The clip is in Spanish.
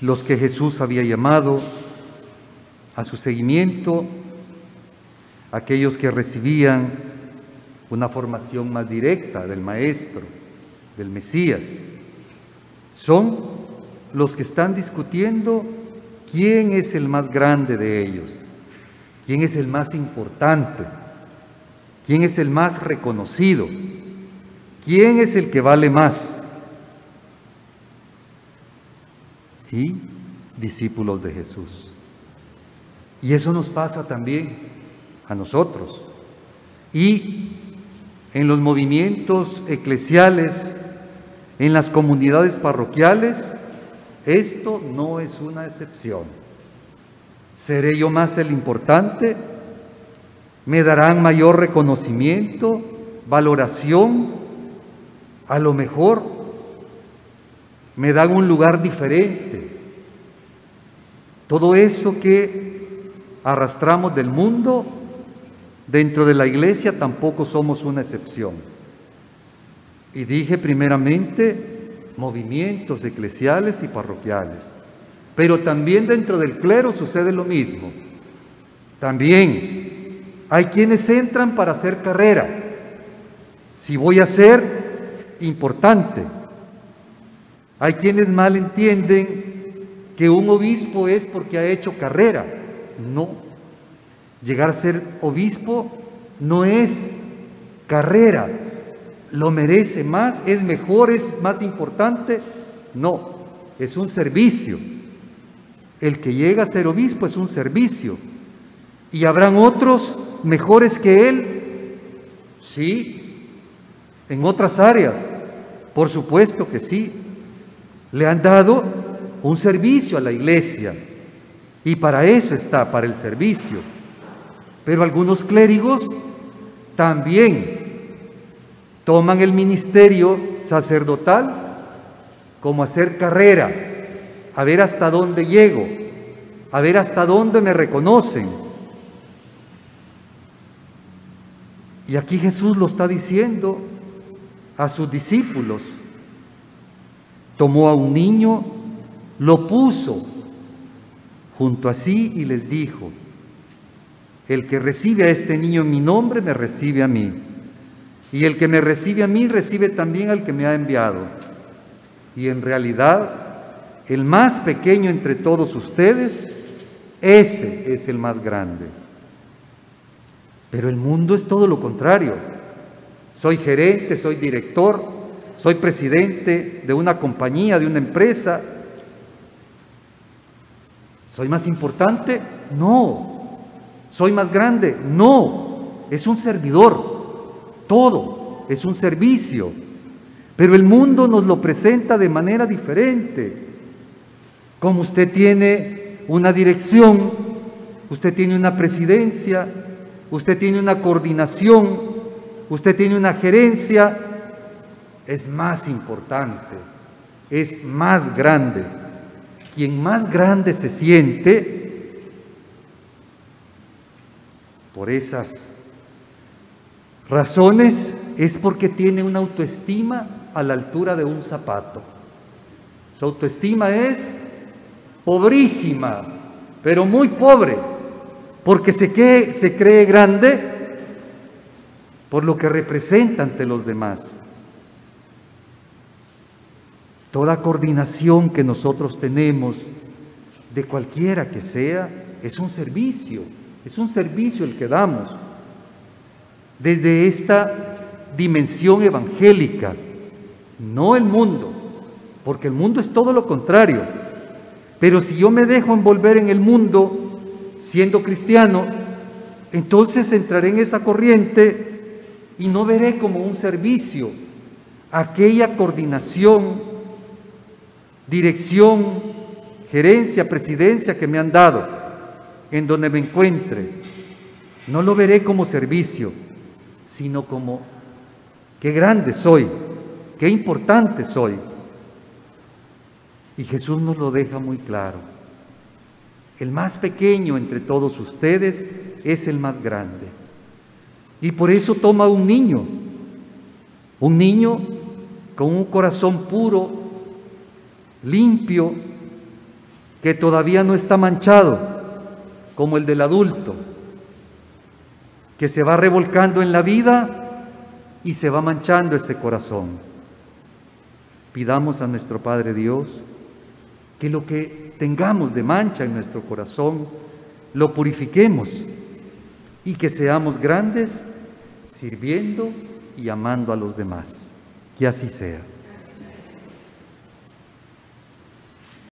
los que Jesús había llamado a su seguimiento, aquellos que recibían una formación más directa del Maestro, del Mesías, son los que están discutiendo quién es el más grande de ellos, quién es el más importante, quién es el más reconocido, quién es el que vale más. Y discípulos de Jesús. Y eso nos pasa también a nosotros. Y en los movimientos eclesiales, en las comunidades parroquiales, esto no es una excepción. ¿Seré yo más el importante? ¿Me darán mayor reconocimiento, valoración? A lo mejor me dan un lugar diferente. Todo eso que arrastramos del mundo, dentro de la iglesia tampoco somos una excepción. Y dije primeramente movimientos eclesiales y parroquiales. Pero también dentro del clero sucede lo mismo. También hay quienes entran para hacer carrera. Si voy a ser importante. Hay quienes mal entienden que un obispo es porque ha hecho carrera. No. Llegar a ser obispo no es carrera, lo merece más, es mejor, es más importante. No, es un servicio. El que llega a ser obispo es un servicio. ¿Y habrán otros mejores que él? Sí, en otras áreas, por supuesto que sí. Le han dado un servicio a la iglesia y para eso está, para el servicio. Pero algunos clérigos también toman el ministerio sacerdotal como hacer carrera, a ver hasta dónde llego, a ver hasta dónde me reconocen. Y aquí Jesús lo está diciendo a sus discípulos. Tomó a un niño, lo puso junto a sí y les dijo, el que recibe a este niño en mi nombre, me recibe a mí. Y el que me recibe a mí recibe también al que me ha enviado. Y en realidad, el más pequeño entre todos ustedes, ese es el más grande. Pero el mundo es todo lo contrario. Soy gerente, soy director, soy presidente de una compañía, de una empresa. ¿Soy más importante? No. ¿Soy más grande? No. Es un servidor. Todo es un servicio. Pero el mundo nos lo presenta de manera diferente. Como usted tiene una dirección, usted tiene una presidencia, usted tiene una coordinación, usted tiene una gerencia, es más importante, es más grande. Quien más grande se siente por esas Razones es porque tiene una autoestima a la altura de un zapato. Su autoestima es pobrísima, pero muy pobre, porque se cree, se cree grande por lo que representa ante los demás. Toda coordinación que nosotros tenemos, de cualquiera que sea, es un servicio, es un servicio el que damos desde esta dimensión evangélica, no el mundo, porque el mundo es todo lo contrario. Pero si yo me dejo envolver en el mundo siendo cristiano, entonces entraré en esa corriente y no veré como un servicio aquella coordinación, dirección, gerencia, presidencia que me han dado en donde me encuentre. No lo veré como servicio, sino como qué grande soy, qué importante soy. Y Jesús nos lo deja muy claro. El más pequeño entre todos ustedes es el más grande. Y por eso toma un niño, un niño con un corazón puro, limpio, que todavía no está manchado, como el del adulto, que se va revolcando en la vida y se va manchando ese corazón. Pidamos a nuestro Padre Dios que lo que tengamos de mancha en nuestro corazón, lo purifiquemos y que seamos grandes sirviendo y amando a los demás. Que así sea.